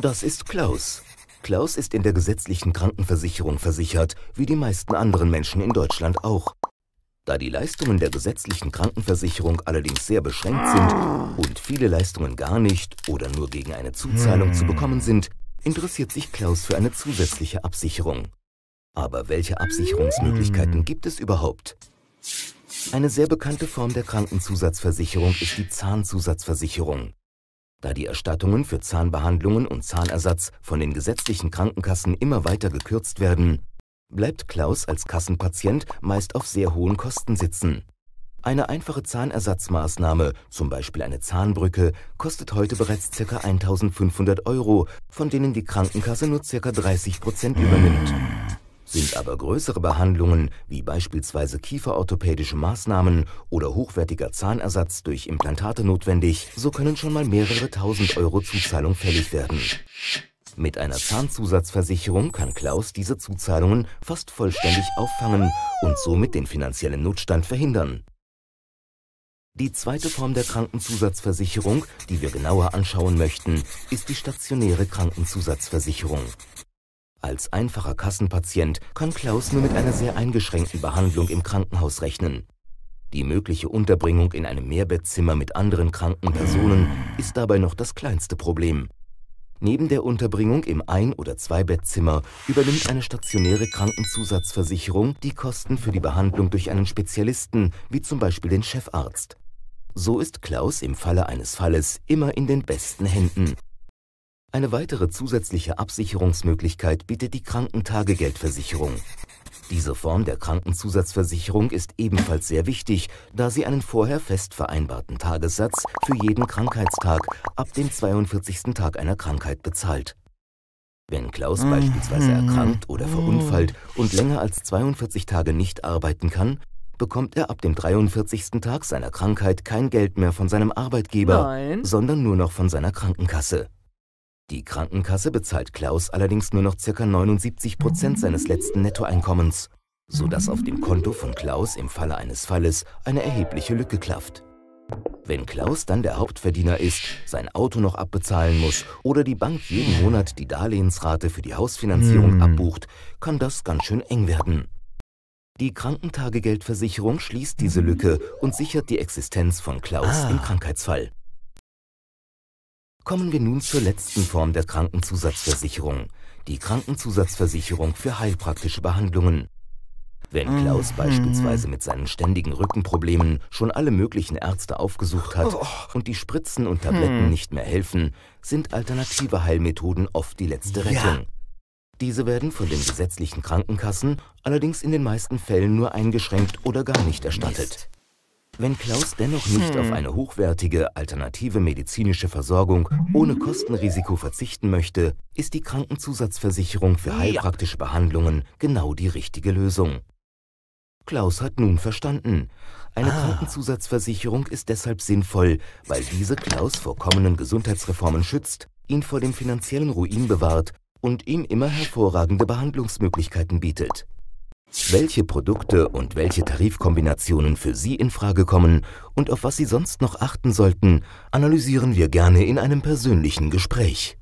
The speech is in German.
Das ist Klaus. Klaus ist in der gesetzlichen Krankenversicherung versichert, wie die meisten anderen Menschen in Deutschland auch. Da die Leistungen der gesetzlichen Krankenversicherung allerdings sehr beschränkt sind und viele Leistungen gar nicht oder nur gegen eine Zuzahlung zu bekommen sind, interessiert sich Klaus für eine zusätzliche Absicherung. Aber welche Absicherungsmöglichkeiten gibt es überhaupt? Eine sehr bekannte Form der Krankenzusatzversicherung ist die Zahnzusatzversicherung. Da die Erstattungen für Zahnbehandlungen und Zahnersatz von den gesetzlichen Krankenkassen immer weiter gekürzt werden, bleibt Klaus als Kassenpatient meist auf sehr hohen Kosten sitzen. Eine einfache Zahnersatzmaßnahme, zum Beispiel eine Zahnbrücke, kostet heute bereits ca. 1500 Euro, von denen die Krankenkasse nur ca. 30 Prozent übernimmt. Sind aber größere Behandlungen, wie beispielsweise kieferorthopädische Maßnahmen oder hochwertiger Zahnersatz durch Implantate notwendig, so können schon mal mehrere tausend Euro Zuzahlung fällig werden. Mit einer Zahnzusatzversicherung kann Klaus diese Zuzahlungen fast vollständig auffangen und somit den finanziellen Notstand verhindern. Die zweite Form der Krankenzusatzversicherung, die wir genauer anschauen möchten, ist die stationäre Krankenzusatzversicherung. Als einfacher Kassenpatient kann Klaus nur mit einer sehr eingeschränkten Behandlung im Krankenhaus rechnen. Die mögliche Unterbringung in einem Mehrbettzimmer mit anderen kranken Personen ist dabei noch das kleinste Problem. Neben der Unterbringung im Ein- oder Zweibettzimmer übernimmt eine stationäre Krankenzusatzversicherung die Kosten für die Behandlung durch einen Spezialisten, wie zum Beispiel den Chefarzt. So ist Klaus im Falle eines Falles immer in den besten Händen. Eine weitere zusätzliche Absicherungsmöglichkeit bietet die Krankentagegeldversicherung. Diese Form der Krankenzusatzversicherung ist ebenfalls sehr wichtig, da sie einen vorher fest vereinbarten Tagessatz für jeden Krankheitstag ab dem 42. Tag einer Krankheit bezahlt. Wenn Klaus mhm. beispielsweise erkrankt oder verunfallt und länger als 42 Tage nicht arbeiten kann, bekommt er ab dem 43. Tag seiner Krankheit kein Geld mehr von seinem Arbeitgeber, Nein. sondern nur noch von seiner Krankenkasse. Die Krankenkasse bezahlt Klaus allerdings nur noch ca. 79 Prozent seines letzten Nettoeinkommens, sodass auf dem Konto von Klaus im Falle eines Falles eine erhebliche Lücke klafft. Wenn Klaus dann der Hauptverdiener ist, sein Auto noch abbezahlen muss oder die Bank jeden Monat die Darlehensrate für die Hausfinanzierung hm. abbucht, kann das ganz schön eng werden. Die Krankentagegeldversicherung schließt diese Lücke und sichert die Existenz von Klaus ah. im Krankheitsfall. Kommen wir nun zur letzten Form der Krankenzusatzversicherung, die Krankenzusatzversicherung für heilpraktische Behandlungen. Wenn Klaus mhm. beispielsweise mit seinen ständigen Rückenproblemen schon alle möglichen Ärzte aufgesucht hat oh. und die Spritzen und Tabletten hm. nicht mehr helfen, sind alternative Heilmethoden oft die letzte Rettung. Diese werden von den gesetzlichen Krankenkassen allerdings in den meisten Fällen nur eingeschränkt oder gar nicht erstattet. Wenn Klaus dennoch nicht hm. auf eine hochwertige, alternative medizinische Versorgung ohne Kostenrisiko verzichten möchte, ist die Krankenzusatzversicherung für heilpraktische Behandlungen genau die richtige Lösung. Klaus hat nun verstanden. Eine ah. Krankenzusatzversicherung ist deshalb sinnvoll, weil diese Klaus vor kommenden Gesundheitsreformen schützt, ihn vor dem finanziellen Ruin bewahrt und ihm immer hervorragende Behandlungsmöglichkeiten bietet. Welche Produkte und welche Tarifkombinationen für Sie in Frage kommen und auf was Sie sonst noch achten sollten, analysieren wir gerne in einem persönlichen Gespräch.